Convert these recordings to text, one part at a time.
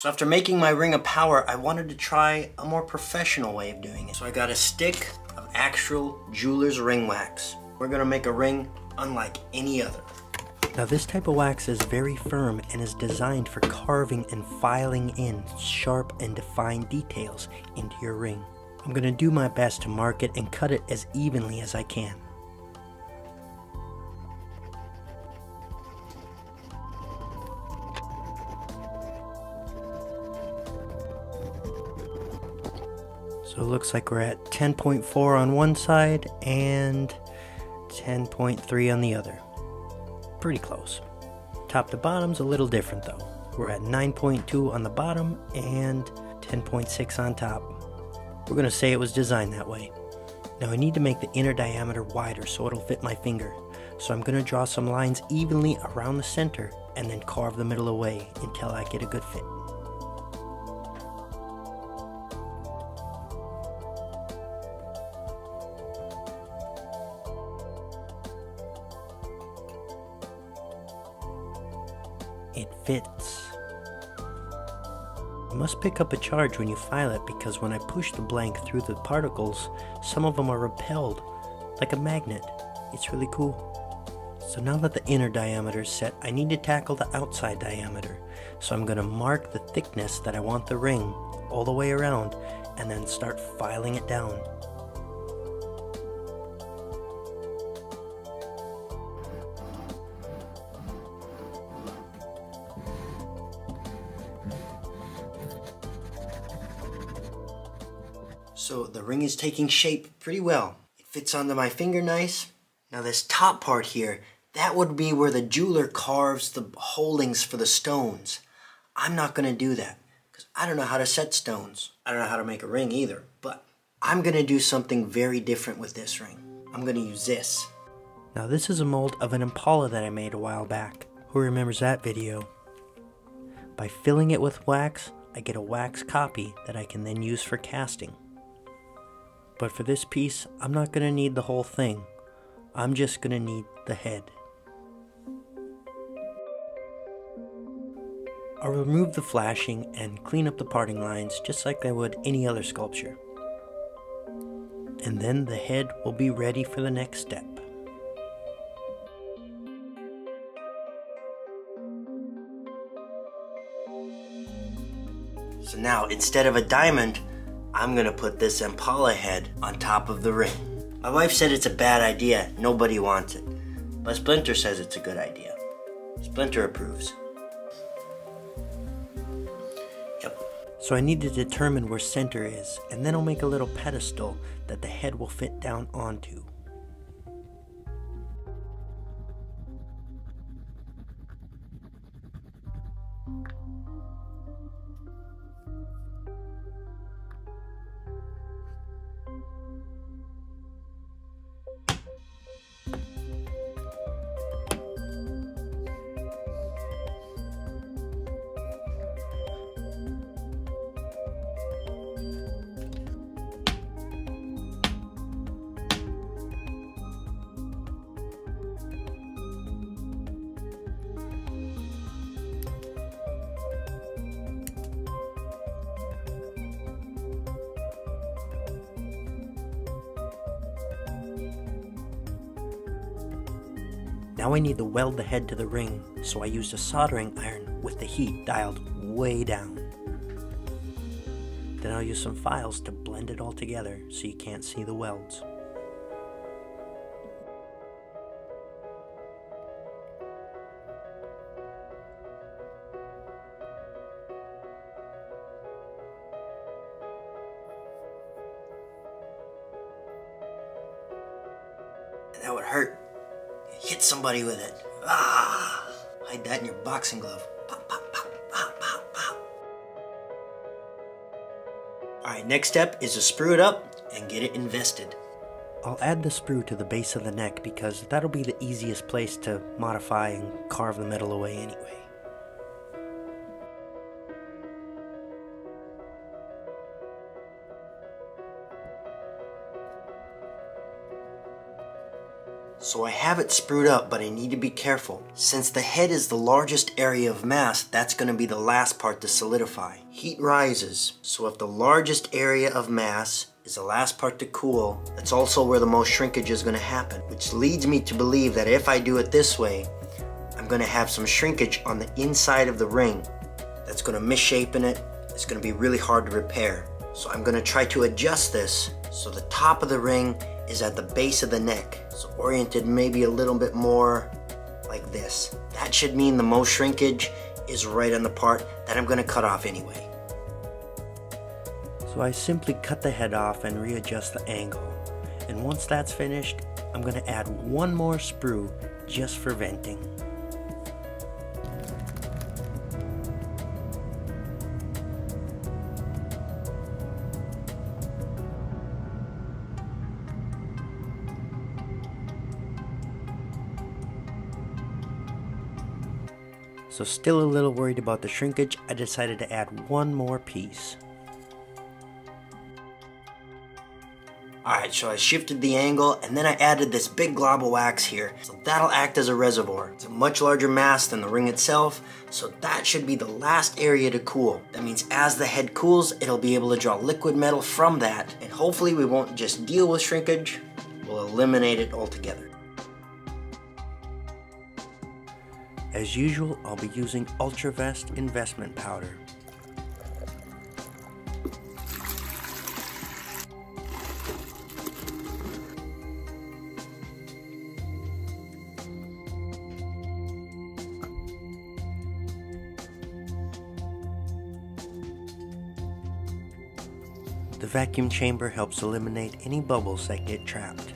So after making my ring of power, I wanted to try a more professional way of doing it. So I got a stick of actual jeweler's ring wax. We're gonna make a ring unlike any other. Now this type of wax is very firm and is designed for carving and filing in sharp and defined details into your ring. I'm to do my best to mark it and cut it as evenly as I can. So it looks like we're at 10.4 on one side and 10.3 on the other. Pretty close. Top to bottom's a little different though. We're at 9.2 on the bottom and 10.6 on top. We're to say it was designed that way. Now I need to make the inner diameter wider so it'll fit my finger. So I'm to draw some lines evenly around the center and then carve the middle away until I get a good fit. It fits. You must pick up a charge when you file it because when I push the blank through the particles, some of them are repelled, like a magnet. It's really cool. So now that the inner diameter is set, I need to tackle the outside diameter. So I'm going to mark the thickness that I want the ring all the way around and then start filing it down. So the ring is taking shape pretty well. It fits onto my finger nice. Now this top part here, that would be where the jeweler carves the holdings for the stones. I'm not gonna do that because I don't know how to set stones. I don't know how to make a ring either, but I'm gonna do something very different with this ring. I'm gonna use this. Now this is a mold of an Impala that I made a while back. Who remembers that video? By filling it with wax, I get a wax copy that I can then use for casting. But for this piece, I'm not going to need the whole thing. I'm just going to need the head. I'll remove the flashing and clean up the parting lines just like I would any other sculpture. And then the head will be ready for the next step. So now, instead of a diamond, I'm gonna put this Impala head on top of the ring. My wife said it's a bad idea, nobody wants it. But Splinter says it's a good idea. Splinter approves. Yep. So I need to determine where center is, and then I'll make a little pedestal that the head will fit down onto. Now I need to weld the head to the ring, so I used a soldering iron with the heat dialed way down. Then I'll use some files to blend it all together so you can't see the welds. That would hurt. Hit somebody with it. Ah! Hide that in your boxing glove. Pop, pop, pop, pop, pop, pop. Alright, next step is to sprue it up and get it invested. I'll add the sprue to the base of the neck because that'll be the easiest place to modify and carve the metal away anyway. So I have it sprued up, but I need to be careful. Since the head is the largest area of mass, that's going to be the last part to solidify. Heat rises, so if the largest area of mass is the last part to cool, that's also where the most shrinkage is going to happen, which leads me to believe that if I do it this way, I'm going to have some shrinkage on the inside of the ring. That's going to misshapen it. It's going to be really hard to repair. So I'm going to try to adjust this so the top of the ring is at the base of the neck. So oriented maybe a little bit more like this. That should mean the most shrinkage is right on the part that I'm gonna cut off anyway. So I simply cut the head off and readjust the angle. And once that's finished, I'm gonna add one more sprue just for venting. So still a little worried about the shrinkage, I decided to add one more piece. Alright, so I shifted the angle and then I added this big glob of wax here. So that'll act as a reservoir. It's a much larger mass than the ring itself, so that should be the last area to cool. That means as the head cools, it'll be able to draw liquid metal from that, and hopefully we won't just deal with shrinkage, we'll eliminate it altogether. As usual, I'll be using Ultravest investment powder. The vacuum chamber helps eliminate any bubbles that get trapped.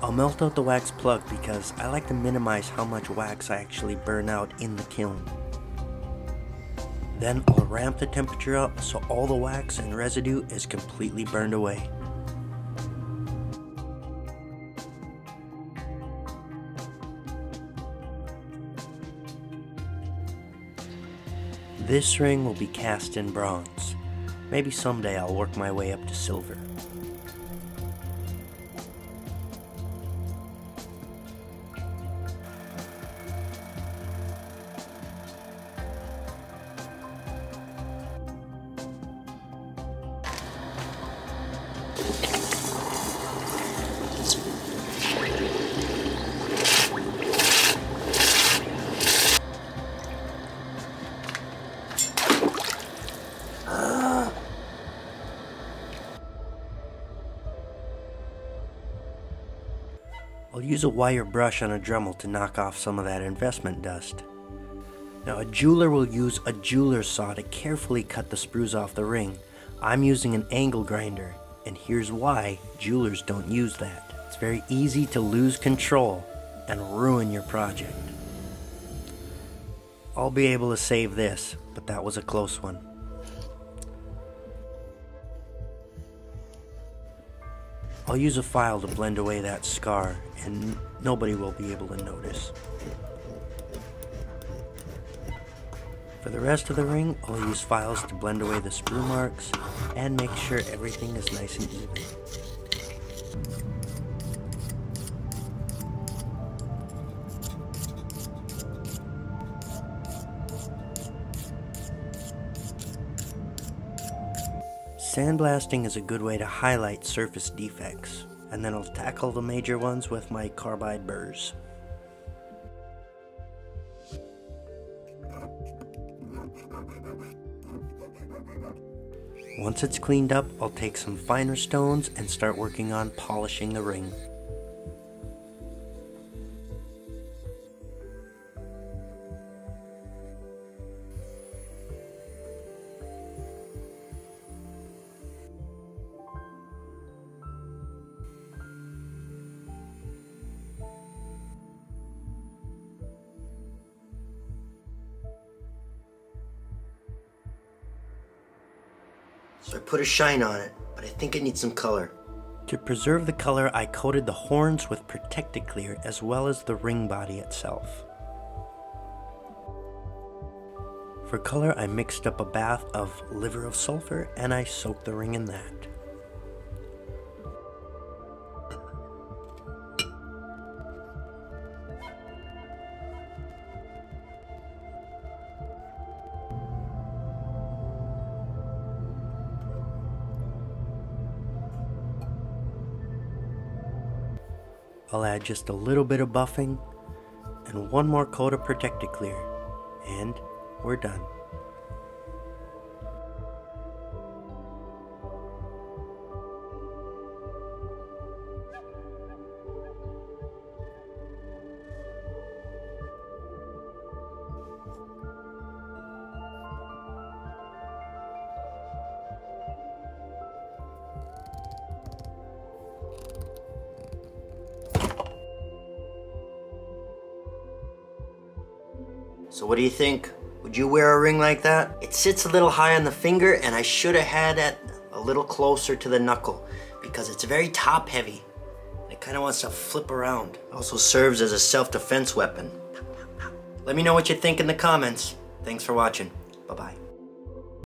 I'll melt out the wax plug because I like to minimize how much wax I actually burn out in the kiln. Then I'll ramp the temperature up so all the wax and residue is completely burned away. This ring will be cast in bronze. Maybe someday I'll work my way up to silver. I'll use a wire brush on a Dremel to knock off some of that investment dust. Now a jeweler will use a jeweler's saw to carefully cut the sprues off the ring. I'm using an angle grinder, and here's why jewelers don't use that. It's very easy to lose control and ruin your project. I'll be able to save this, but that was a close one. I'll use a file to blend away that scar and nobody will be able to notice. For the rest of the ring, I'll use files to blend away the sprue marks and make sure everything is nice and even. Sandblasting is a good way to highlight surface defects, and then I'll tackle the major ones with my carbide burrs. Once it's cleaned up, I'll take some finer stones and start working on polishing the ring. So I put a shine on it, but I think it needs some color. To preserve the color, I coated the horns with Protect-A-Clear as well as the ring body itself. For color, I mixed up a bath of liver of sulfur and I soaked the ring in that. I'll add just a little bit of buffing and one more coat of Protect-A-Clear and we're done. So what do you think? Would you wear a ring like that? It sits a little high on the finger and I should have had it a little closer to the knuckle because it's very top heavy. It kind of wants to flip around. It also serves as a self-defense weapon. Let me know what you think in the comments. Thanks for watching. Bye-bye.